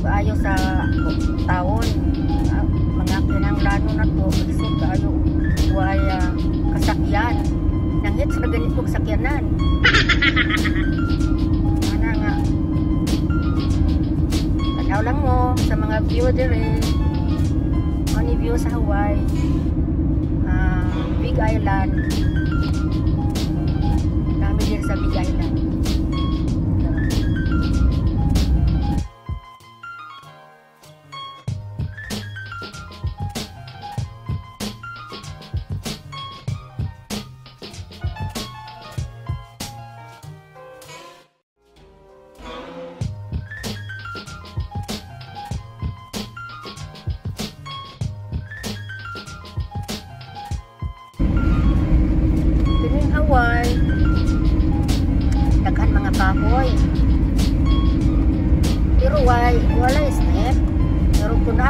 layo ayo sa taon. Ah, mga kinanglano na to, isip kayo, way ah, kasakyan. Nangit sa ganitong sakyanan. Ana nga, tanaw lang mo sa mga view dire. Ano view sa Hawaii. Ah, Big Island. Kami din sa Big Island.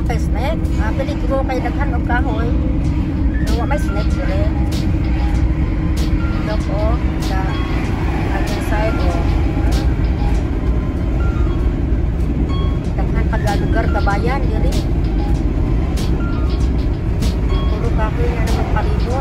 ពេលស្នេហ៍អាពេលគូកៃដខាន់លោកកាហយលោកមិនស្នេហ៍ទេលោកអូចាអាចសៃអូ ada lugar tabayan diri puluh kaki ada empat ribu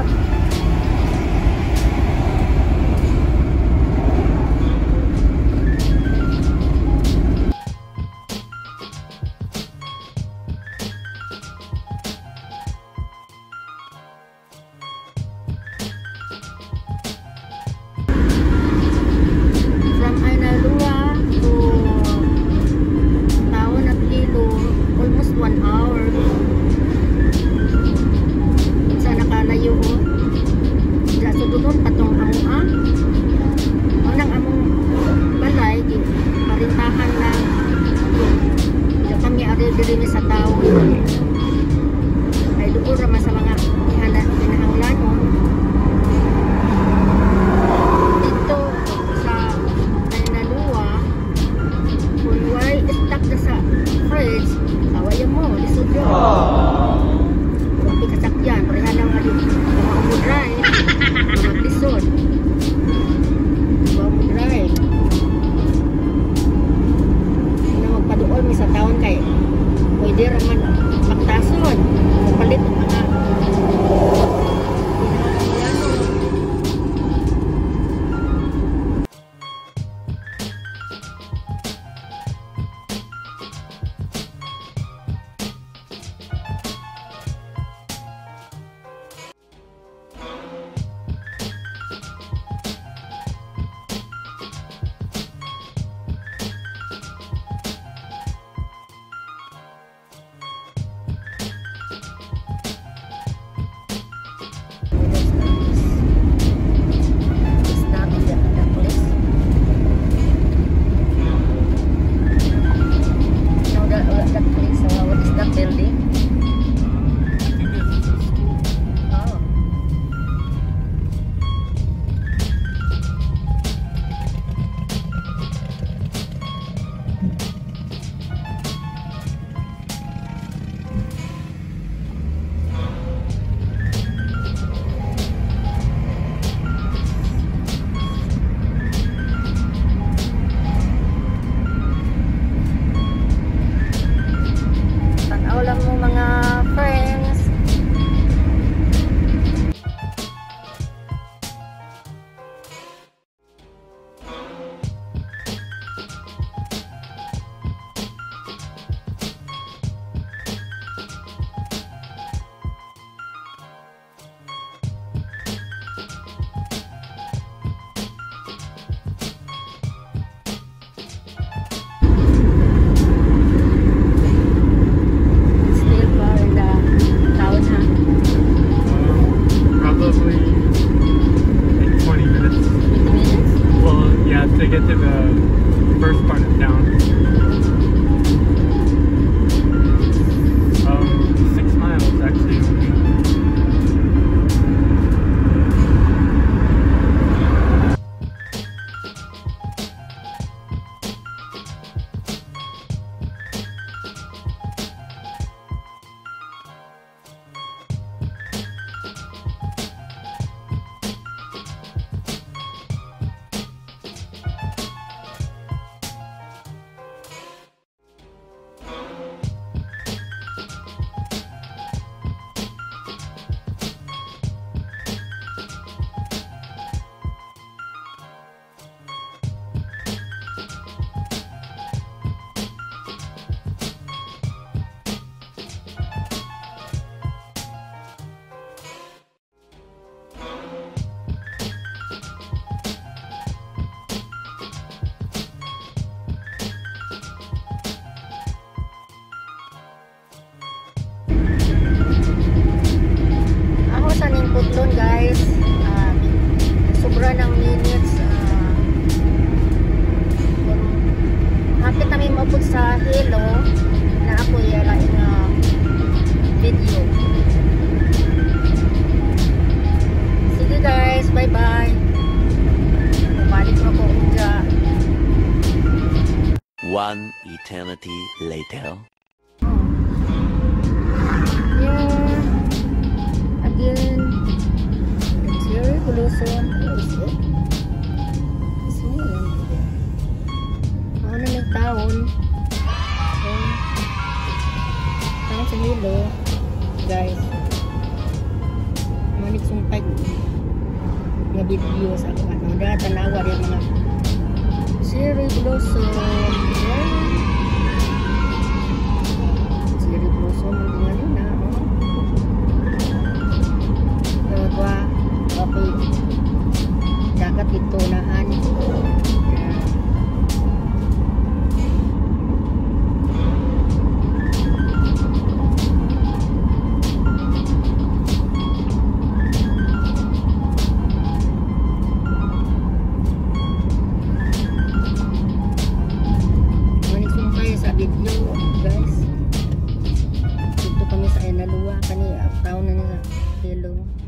tierra, hermano. to uh, the first part of town. Maabot sa Hilo na ako yalain nga video. Sige guys, bye-bye. Bumalik na unja. One eternity later. Nga video sa ako. Ano, dahil tanawa rin mga Cherry Blossom. Yeah. Cherry Blossom. Hindi nga rin na. Oh. Dalawa. Okay. yellow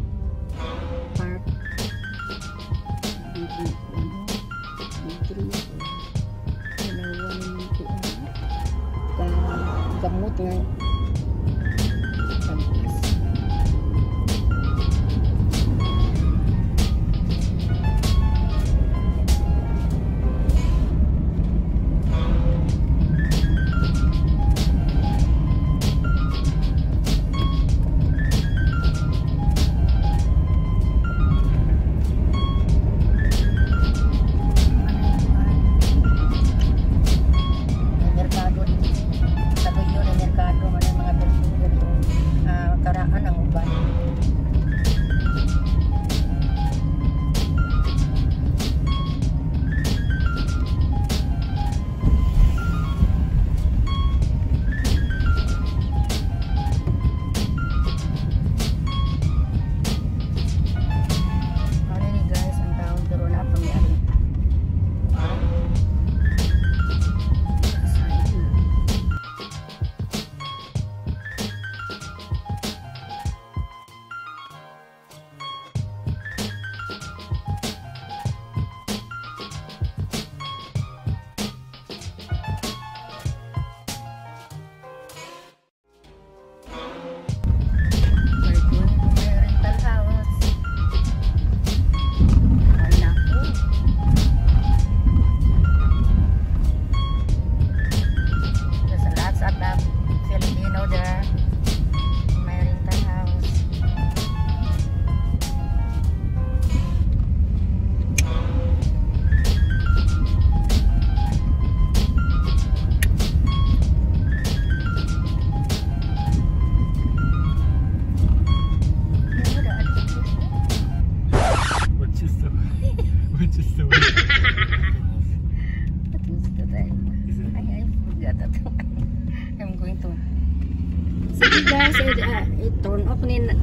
Sige guys, eh, uh, i-turn off ni na-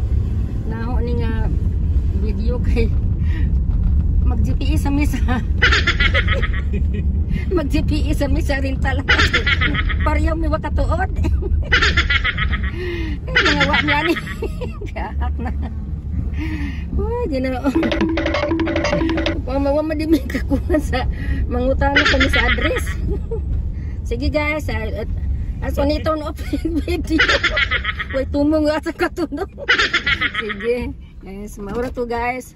naho ni nga video kay mag GPS sa misa. mag GPS sa misa rin talaga. Pareho mi wa katuod. Eh, mga wa niya ni. Kaak na. Uy, ginoo. Pamawa madimi kakuha sa mangutana kami sa address. Sige guys, uh, as on turn off yung video. Way tumong nga sa katunog. Sige. Guys, maura to guys.